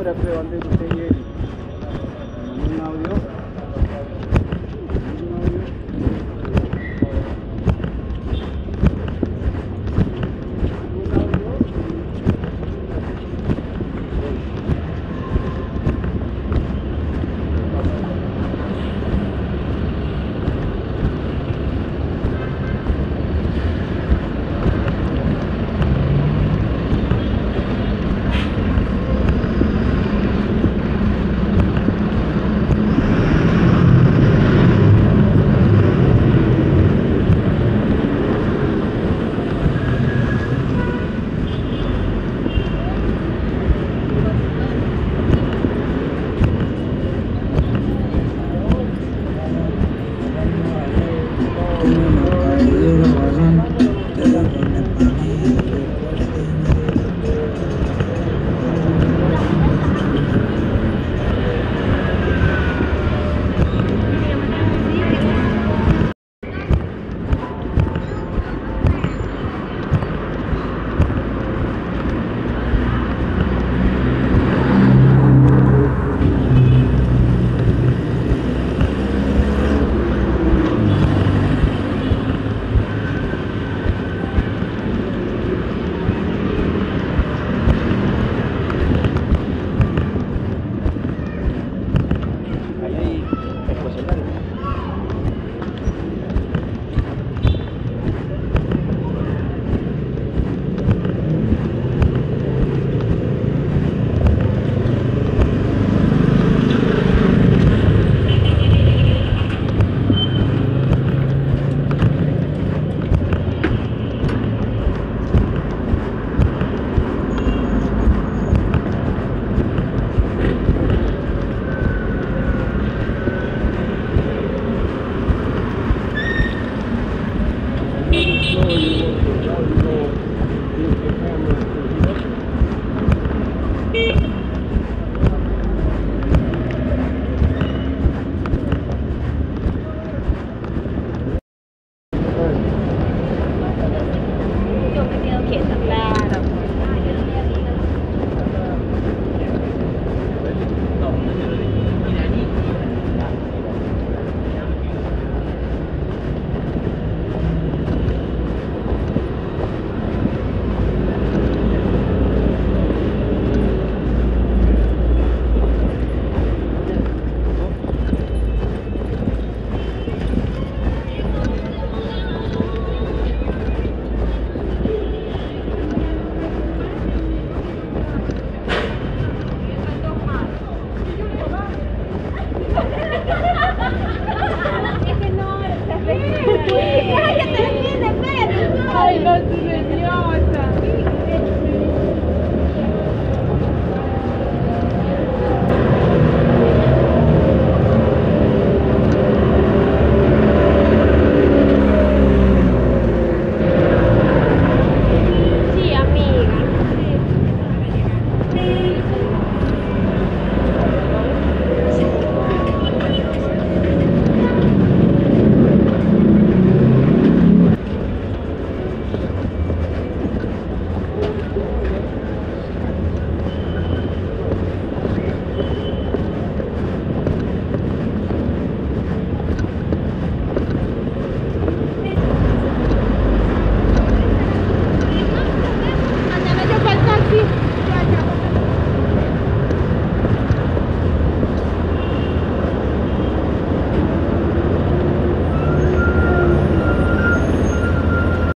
more everyone will say yes.